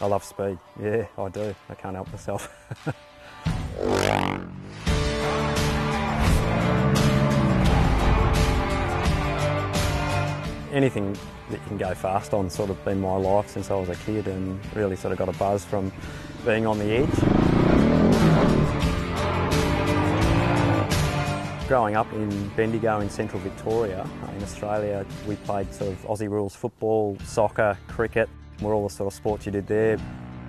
I love speed. Yeah, I do. I can't help myself. Anything that you can go fast on sort of been my life since I was a kid and really sort of got a buzz from being on the edge. Growing up in Bendigo in central Victoria, in Australia, we played sort of Aussie rules football, soccer, cricket, were all the sort of sports you did there.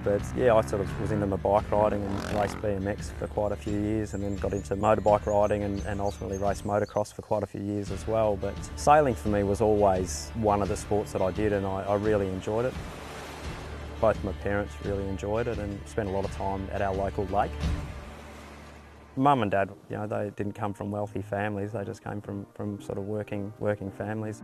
But yeah, I sort of was into my bike riding and raced BMX for quite a few years and then got into motorbike riding and, and ultimately raced motocross for quite a few years as well. But sailing for me was always one of the sports that I did and I, I really enjoyed it. Both my parents really enjoyed it and spent a lot of time at our local lake. Mum and dad, you know, they didn't come from wealthy families, they just came from, from sort of working, working families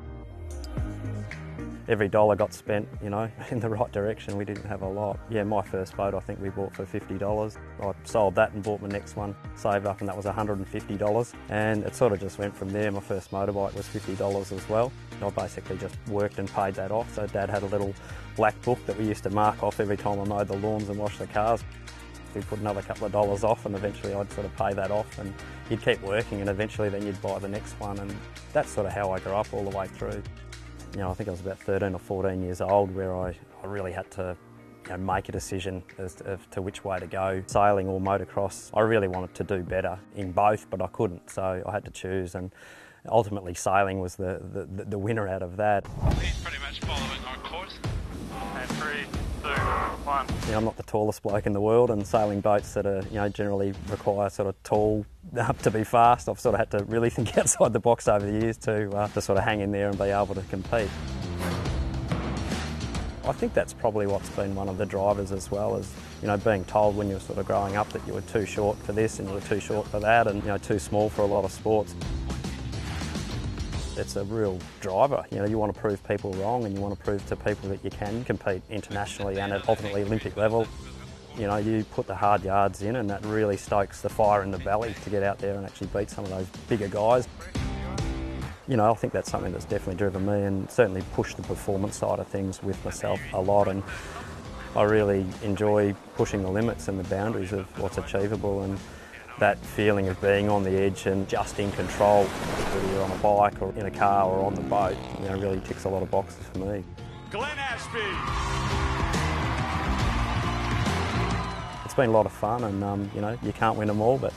every dollar got spent, you know, in the right direction. We didn't have a lot. Yeah, my first boat I think we bought for $50. I sold that and bought my next one, saved up and that was $150. And it sort of just went from there. My first motorbike was $50 as well. I basically just worked and paid that off. So dad had a little black book that we used to mark off every time I mowed the lawns and washed the cars. We'd put another couple of dollars off and eventually I'd sort of pay that off and you'd keep working and eventually then you'd buy the next one and that's sort of how I grew up all the way through you know, I think I was about 13 or 14 years old where I, I really had to you know, make a decision as to, as to, which way to go, sailing or motocross. I really wanted to do better in both, but I couldn't, so I had to choose. And ultimately, sailing was the, the, the winner out of that. He's pretty much following our course. And three, two, one. You know, I'm not the tallest bloke in the world, and sailing boats that are you know generally require sort of tall up to be fast. I've sort of had to really think outside the box over the years to uh, to sort of hang in there and be able to compete. I think that's probably what's been one of the drivers as well as you know being told when you were sort of growing up that you were too short for this and you were too short for that and you know too small for a lot of sports it's a real driver. You know, you want to prove people wrong and you want to prove to people that you can compete internationally and at ultimately Olympic level. You know, you put the hard yards in and that really stokes the fire in the belly to get out there and actually beat some of those bigger guys. You know, I think that's something that's definitely driven me and certainly pushed the performance side of things with myself a lot and I really enjoy pushing the limits and the boundaries of what's achievable and that feeling of being on the edge and just in control, whether you're on a bike or in a car or on the boat, you know, really ticks a lot of boxes for me. Ashby. it's been a lot of fun and um, you know, you can't win them all, but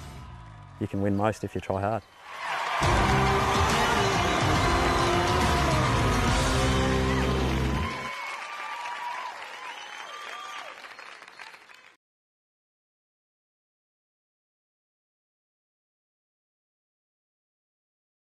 you can win most if you try hard.